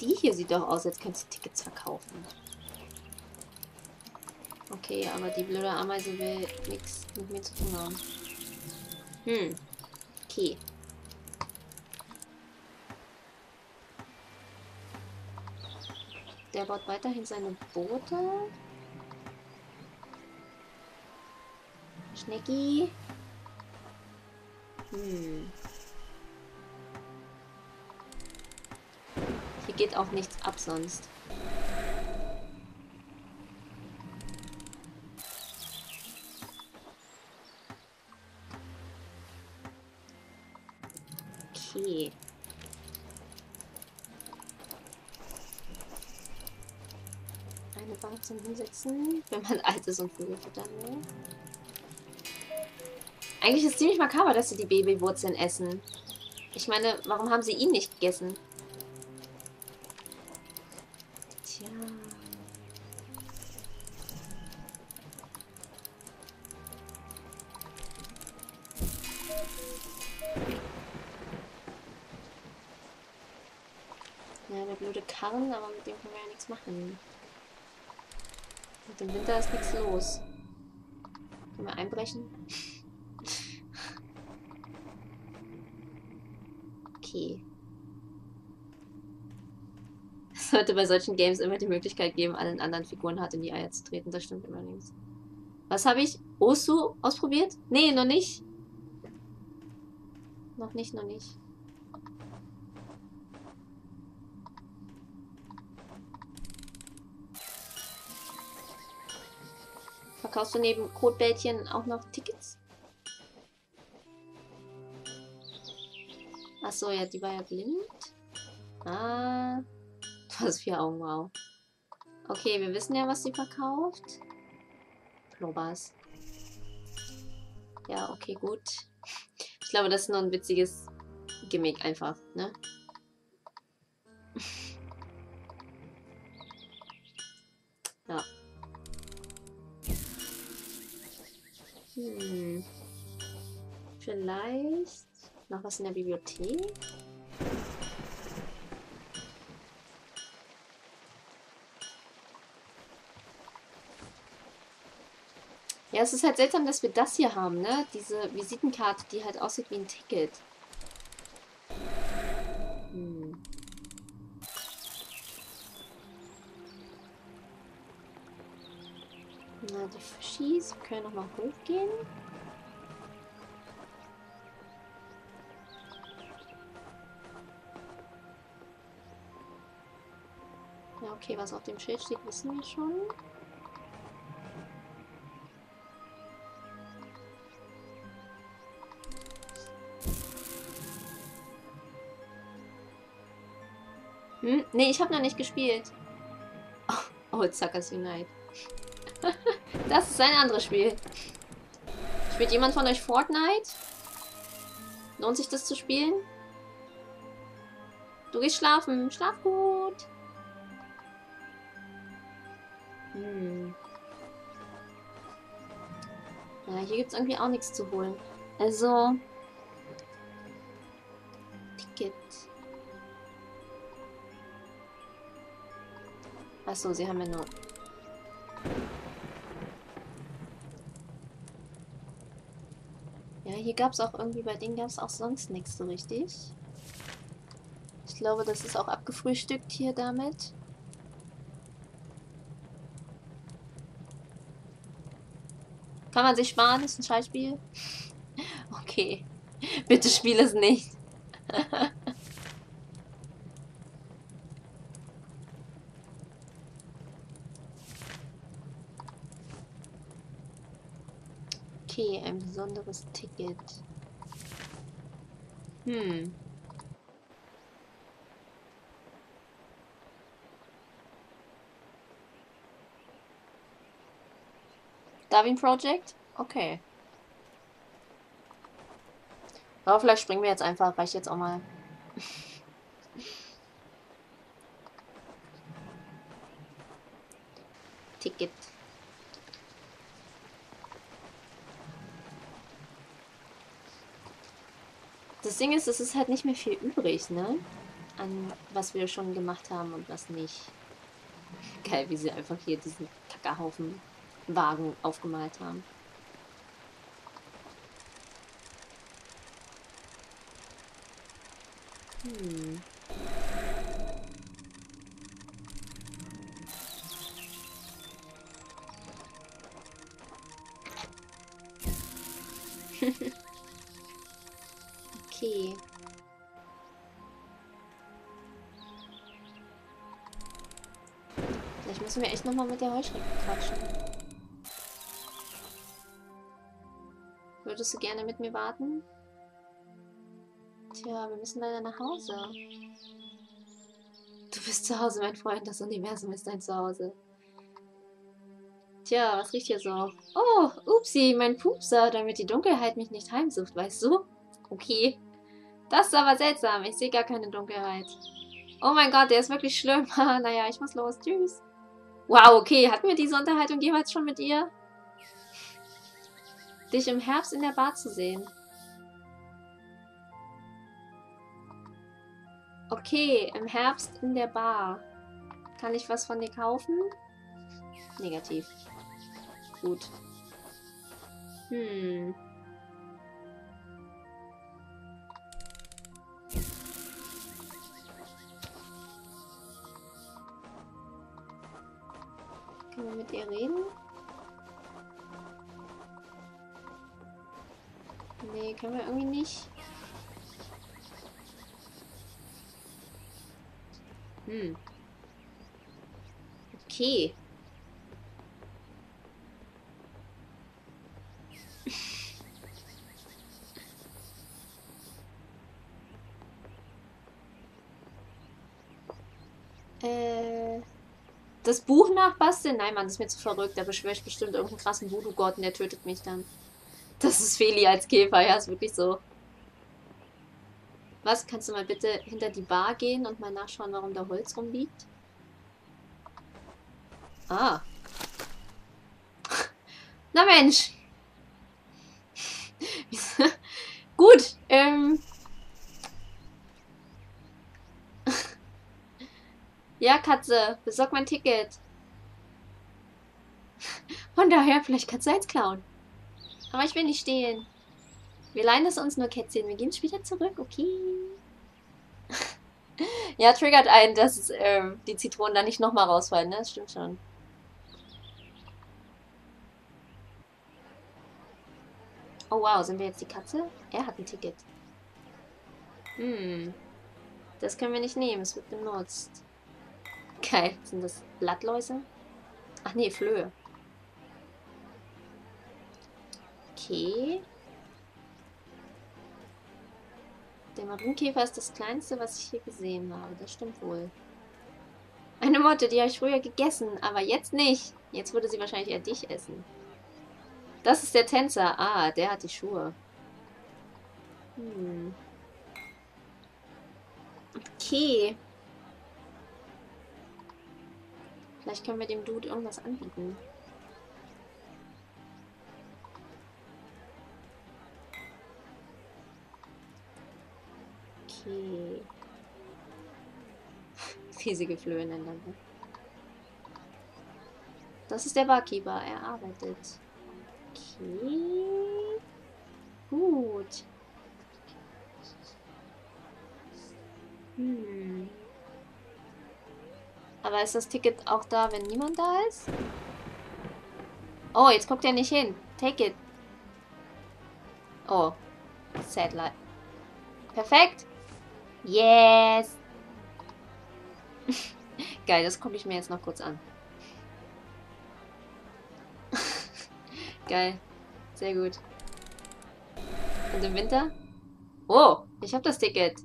Die hier sieht doch aus, als könnte sie Tickets verkaufen. Okay, aber die blöde Ameise will nichts mit mir zu tun haben. Hm. Okay. Der baut weiterhin seine Boote. Schnecki. Hm. Hier geht auch nichts ab sonst. Okay. Eine Bank zum Hinsetzen, wenn man alt ist und Vögel füttern will. Eigentlich ist es ziemlich makaber, dass sie die Babywurzeln essen. Ich meine, warum haben sie ihn nicht gegessen? Ja, der blöde Karren, aber mit dem können wir ja nichts machen. Mit dem Winter ist nichts los. Können wir einbrechen? okay. Es sollte bei solchen Games immer die Möglichkeit geben, allen anderen Figuren hart in die Eier zu treten. Das stimmt allerdings. Was habe ich? Osu ausprobiert? Nee, noch nicht. Noch nicht, noch nicht. Verkaufst du neben Kotbällchen auch noch Tickets? Achso, ja, die war ja blind. Ah. Du hast vier Augen, wow. Okay, wir wissen ja, was sie verkauft. Plobas. Ja, okay, gut. Ich glaube, das ist nur ein witziges Gimmick einfach, ne? Vielleicht noch was in der Bibliothek? Ja, es ist halt seltsam, dass wir das hier haben, ne? Diese Visitenkarte, die halt aussieht wie ein Ticket. Hm. Na, die Fischis können nochmal hochgehen. Okay, was auf dem Schild steht, wissen wir schon. Hm? Nee, ich habe noch nicht gespielt. Oh, oh Zuckers Unite. das ist ein anderes Spiel. Spielt jemand von euch Fortnite? Lohnt sich das zu spielen? Du gehst schlafen. Schlaf gut. Hm. Ja, hier gibt es irgendwie auch nichts zu holen. Also... Ticket. Achso, sie haben ja nur... Ja, hier gab es auch irgendwie, bei denen gab es auch sonst nichts so richtig. Ich glaube, das ist auch abgefrühstückt hier damit. Kann man sich sparen? Ist ein Scheißspiel? Okay. Bitte spiel es nicht. okay, ein besonderes Ticket. Hm. Darwin Project? Okay. Aber vielleicht springen wir jetzt einfach. Reicht jetzt auch mal. Ticket. Das Ding ist, es ist halt nicht mehr viel übrig, ne? an, was wir schon gemacht haben und was nicht. Geil, wie sie einfach hier diesen Kackerhaufen Wagen aufgemalt haben. Hm. okay. Vielleicht müssen wir echt nochmal mit der Heuschrecke quatschen. Würdest du gerne mit mir warten? Tja, wir müssen leider nach Hause. Du bist zu Hause, mein Freund. Das Universum ist dein Zuhause. Tja, was riecht hier so? Oh, upsi, mein Pupser, damit die Dunkelheit mich nicht heimsucht, weißt du? Okay. Das ist aber seltsam. Ich sehe gar keine Dunkelheit. Oh mein Gott, der ist wirklich schlimm. naja, ich muss los. Tschüss. Wow, okay. Hatten wir diese Unterhaltung jeweils schon mit ihr? Dich im Herbst in der Bar zu sehen. Okay, im Herbst in der Bar. Kann ich was von dir kaufen? Negativ. Gut. Hm. Können wir mit ihr reden? Nee, können wir irgendwie nicht. Hm. Okay. äh, das Buch nachbasteln? Nein, Mann, das ist mir zu verrückt. Da beschwöre ich bestimmt irgendeinen krassen Voodoo-Gott und der tötet mich dann. Das ist Feli als Käfer, ja, ist wirklich so. Was? Kannst du mal bitte hinter die Bar gehen und mal nachschauen, warum da Holz rumliegt? Ah. Na Mensch. Gut, ähm. ja, Katze, besorg mein Ticket. Von daher, vielleicht kannst du eins klauen. Aber ich will nicht stehlen. Wir leihen es uns nur, Kätzchen. Wir gehen später zurück, okay? ja, triggert einen, dass äh, die Zitronen da nicht nochmal rausfallen, ne? Das stimmt schon. Oh wow, sind wir jetzt die Katze? Er hat ein Ticket. Hm. Das können wir nicht nehmen, es wird benutzt. Geil, sind das Blattläuse? Ach nee, Flöhe. Okay. Der Marienkäfer ist das kleinste, was ich hier gesehen habe. Das stimmt wohl. Eine Motte, die habe ich früher gegessen, aber jetzt nicht. Jetzt würde sie wahrscheinlich eher dich essen. Das ist der Tänzer. Ah, der hat die Schuhe. Hm. Okay. Vielleicht können wir dem Dude irgendwas anbieten. Okay. Riesige Flöhe ineinander. Das ist der Barkeeper. Er arbeitet. Okay. Gut. Hm. Aber ist das Ticket auch da, wenn niemand da ist? Oh, jetzt guckt er nicht hin. Take it. Oh. Satellite. Perfekt. Yes! Geil, das gucke ich mir jetzt noch kurz an. Geil. Sehr gut. Und im Winter? Oh, ich habe das Ticket.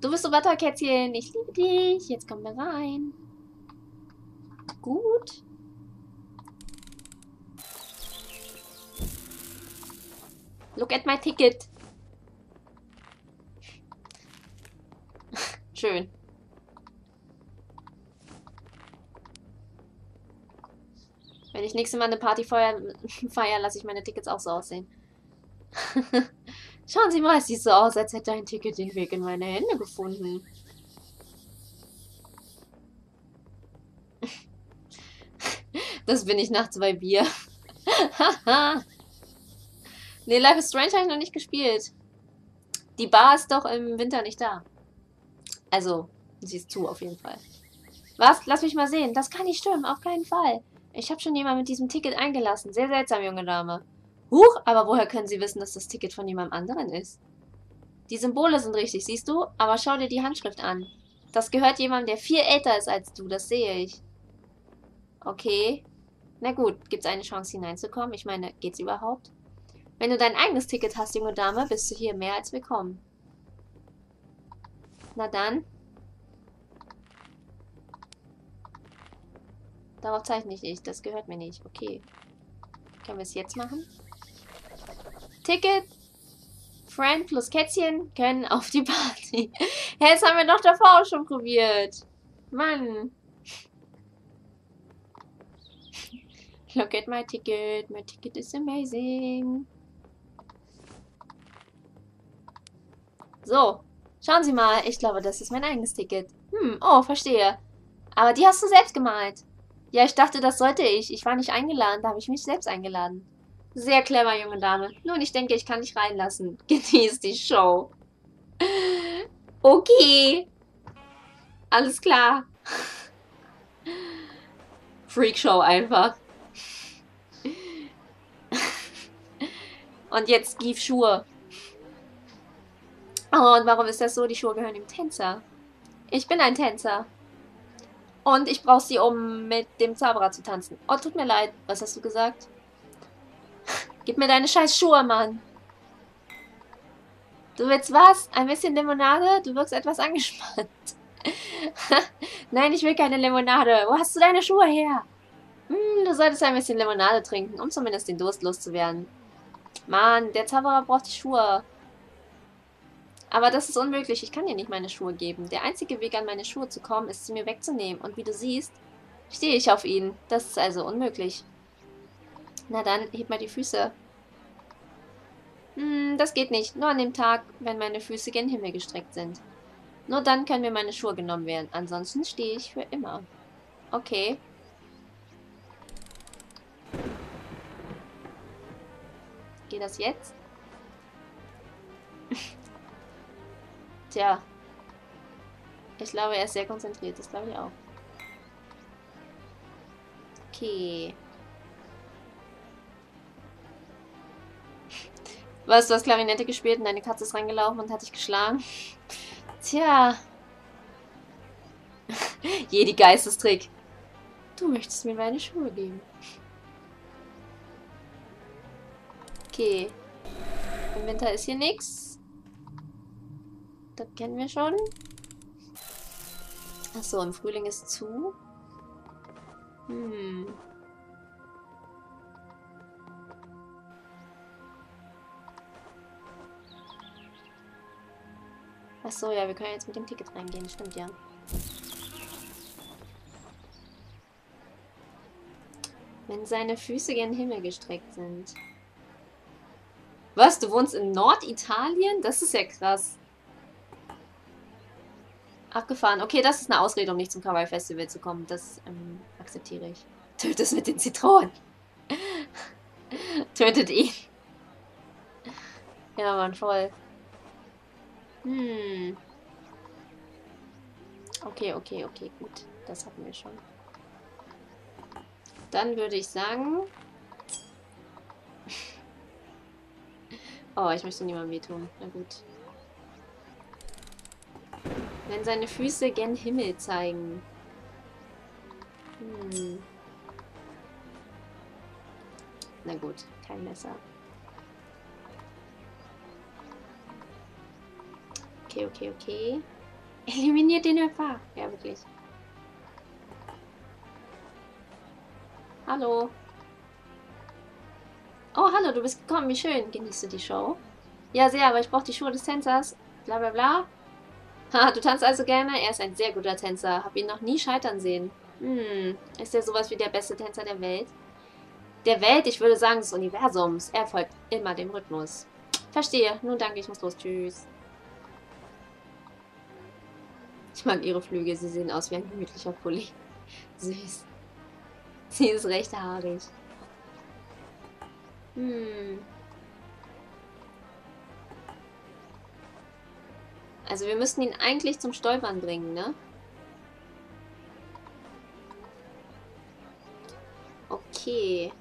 Du bist so Butterkätzchen. Ich liebe dich. Jetzt kommen wir rein. Gut. Look at my ticket. Schön. Wenn ich nächstes Mal eine Party feier, lasse ich meine Tickets auch so aussehen. Schauen Sie mal, es sieht so aus, als hätte ein Ticket den Weg in meine Hände gefunden. das bin ich nach zwei Bier. nee, Life is Strange habe ich noch nicht gespielt. Die Bar ist doch im Winter nicht da. Also, sie ist zu auf jeden Fall. Was? Lass mich mal sehen. Das kann nicht stimmen. Auf keinen Fall. Ich habe schon jemanden mit diesem Ticket eingelassen. Sehr seltsam, junge Dame. Huch, aber woher können Sie wissen, dass das Ticket von jemandem anderen ist? Die Symbole sind richtig, siehst du? Aber schau dir die Handschrift an. Das gehört jemandem, der viel älter ist als du. Das sehe ich. Okay. Na gut, gibt es eine Chance hineinzukommen? Ich meine, geht's überhaupt? Wenn du dein eigenes Ticket hast, junge Dame, bist du hier mehr als willkommen. Na dann. Darauf zeichne ich nicht. Das gehört mir nicht. Okay. Können wir es jetzt machen? Ticket. Friend plus Kätzchen können auf die Party. Hä, das haben wir doch davor auch schon probiert. Mann. Look at my ticket. My ticket is amazing. So. Schauen Sie mal. Ich glaube, das ist mein eigenes Ticket. Hm, oh, verstehe. Aber die hast du selbst gemalt. Ja, ich dachte, das sollte ich. Ich war nicht eingeladen, da habe ich mich selbst eingeladen. Sehr clever, junge Dame. Nun, ich denke, ich kann dich reinlassen. Genieß die Show. Okay. Alles klar. Freakshow einfach. Und jetzt gib Schuhe. Oh, und warum ist das so? Die Schuhe gehören dem Tänzer. Ich bin ein Tänzer. Und ich brauche sie, um mit dem Zauberer zu tanzen. Oh, tut mir leid. Was hast du gesagt? Gib mir deine scheiß Schuhe, Mann. Du willst was? Ein bisschen Limonade? Du wirkst etwas angespannt. Nein, ich will keine Limonade. Wo hast du deine Schuhe her? Hm, du solltest ein bisschen Limonade trinken, um zumindest den Durst loszuwerden. Mann, der Zauberer braucht die Schuhe. Aber das ist unmöglich. Ich kann dir nicht meine Schuhe geben. Der einzige Weg, an meine Schuhe zu kommen, ist, sie mir wegzunehmen. Und wie du siehst, stehe ich auf ihnen. Das ist also unmöglich. Na dann, heb mal die Füße. Hm, das geht nicht. Nur an dem Tag, wenn meine Füße gen Himmel gestreckt sind. Nur dann können mir meine Schuhe genommen werden. Ansonsten stehe ich für immer. Okay. Geht das jetzt? Tja. Ich glaube, er ist sehr konzentriert. Das glaube ich auch. Okay. Was, du hast Klarinette gespielt und deine Katze ist reingelaufen und hat dich geschlagen? Tja. Jedi Geistestrick. Du möchtest mir meine Schuhe geben. Okay. Im Winter ist hier nichts. Das kennen wir schon. Achso, im Frühling ist zu. Hm. Achso, ja, wir können jetzt mit dem Ticket reingehen. Stimmt, ja. Wenn seine Füße gen Himmel gestreckt sind. Was? Du wohnst in Norditalien? Das ist ja krass. Abgefahren. Okay, das ist eine Ausrede, um nicht zum Kawaii Festival zu kommen. Das ähm, akzeptiere ich. Tötet es mit den Zitronen. Tötet ihn. Ja, Mann, voll. Hm. Okay, okay, okay, gut. Das hatten wir schon. Dann würde ich sagen... oh, ich möchte niemandem wehtun. Na gut. Wenn seine Füße gen Himmel zeigen. Hm. Na gut, kein Messer. Okay, okay, okay. Eliminiert den Hüpfer. Ja, wirklich. Hallo. Oh, hallo, du bist gekommen. Wie schön. Genießt du die Show? Ja, sehr, aber ich brauche die Schuhe des Tänzers. Bla, bla, bla. Ha, du tanzt also gerne? Er ist ein sehr guter Tänzer. Hab ihn noch nie scheitern sehen. Hm, ist er sowas wie der beste Tänzer der Welt? Der Welt? Ich würde sagen des Universums. Er folgt immer dem Rhythmus. Verstehe. Nun danke, ich muss los. Tschüss. Ich mag ihre Flüge. Sie sehen aus wie ein gemütlicher Pulli. Süß. Sie ist recht haarig. Hm. Also wir müssten ihn eigentlich zum Stolpern bringen, ne? Okay.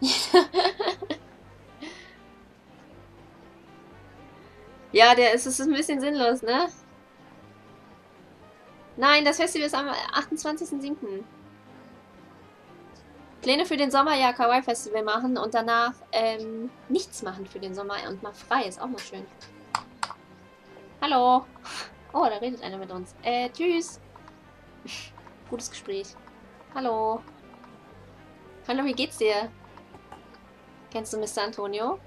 ja, der ist, ist ein bisschen sinnlos, ne? Nein, das Festival ist am 28.07. Pläne für den Sommer, ja, Kawaii Festival machen und danach ähm, nichts machen für den Sommer und mal frei. Ist auch mal schön. Hallo. Oh, da redet einer mit uns. Äh, tschüss. Gutes Gespräch. Hallo. Hallo, wie geht's dir? Kennst du Mr. Antonio?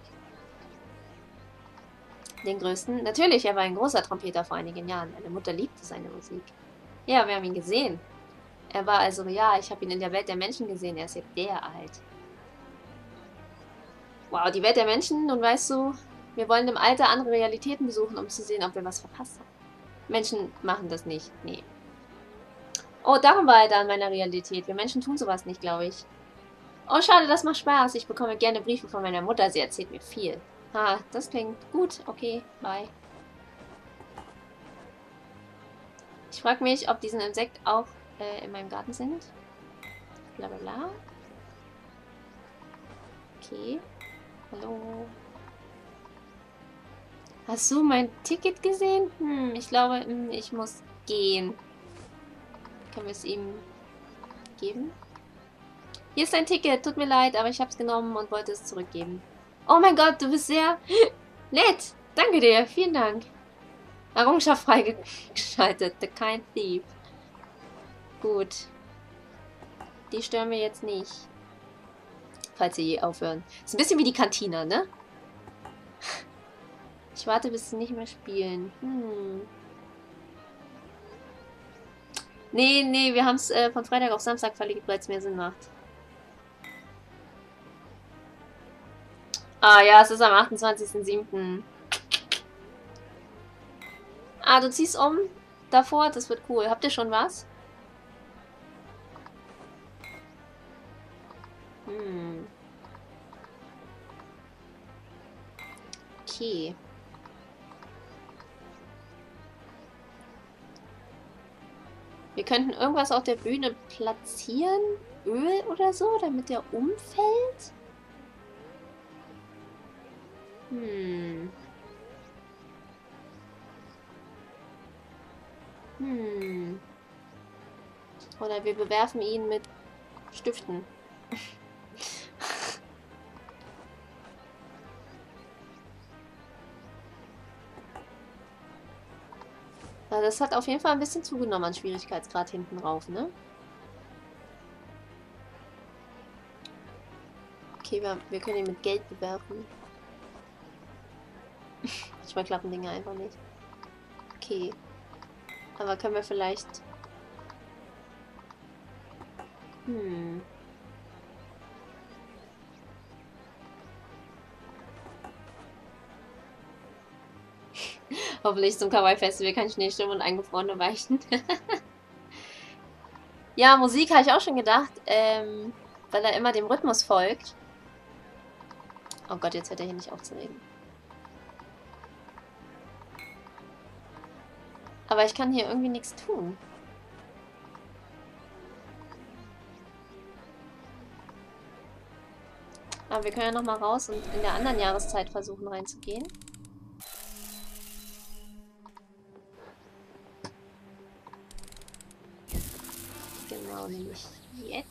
Den größten? Natürlich, er war ein großer Trompeter vor einigen Jahren. Meine Mutter liebte seine Musik. Ja, wir haben ihn gesehen. Er war also real. Ich habe ihn in der Welt der Menschen gesehen. Er ist jetzt der alt. Wow, die Welt der Menschen. Nun weißt du, wir wollen im Alter andere Realitäten besuchen, um zu sehen, ob wir was verpasst haben. Menschen machen das nicht. Nee. Oh, darum war er da in meiner Realität. Wir Menschen tun sowas nicht, glaube ich. Oh, schade, das macht Spaß. Ich bekomme gerne Briefe von meiner Mutter. Sie erzählt mir viel. Ha, das klingt gut. Okay, bye. Ich frage mich, ob diesen Insekt auch äh, in meinem Garten sind. Bla bla bla. Okay. Hallo. Hast du mein Ticket gesehen? Hm, ich glaube, hm, ich muss gehen. Können wir es ihm geben? Hier ist dein Ticket. Tut mir leid, aber ich habe es genommen und wollte es zurückgeben. Oh mein Gott, du bist sehr nett. Danke dir. Vielen Dank. Errungenschaft freigeschaltet. The Kind Thief. Gut. Die stören wir jetzt nicht. Falls sie je aufhören. Ist ein bisschen wie die Kantine, ne? Ich warte, bis sie nicht mehr spielen. Hm. Nee, nee, wir haben es äh, von Freitag auf Samstag verlegt, weil es mehr Sinn macht. Ah ja, es ist am 28.07. Ah, du ziehst um davor, das wird cool. Habt ihr schon was? Hm. Okay. Wir könnten irgendwas auf der Bühne platzieren. Öl oder so, damit der umfällt. Hm. Hm. Oder wir bewerfen ihn mit Stiften. Also das hat auf jeden Fall ein bisschen zugenommen an Schwierigkeitsgrad hinten rauf, ne? Okay, wir, wir können ihn mit Geld bewerfen. Manchmal klappen Dinge einfach nicht. Okay. Aber können wir vielleicht... Hm... Hoffentlich zum Kawaii-Festival kein Schneesturm und eingefrorene Weichen. ja, Musik habe ich auch schon gedacht, ähm, weil er immer dem Rhythmus folgt. Oh Gott, jetzt hört er hier nicht aufzuregen. Aber ich kann hier irgendwie nichts tun. Aber wir können ja nochmal raus und in der anderen Jahreszeit versuchen reinzugehen. Yes. yet.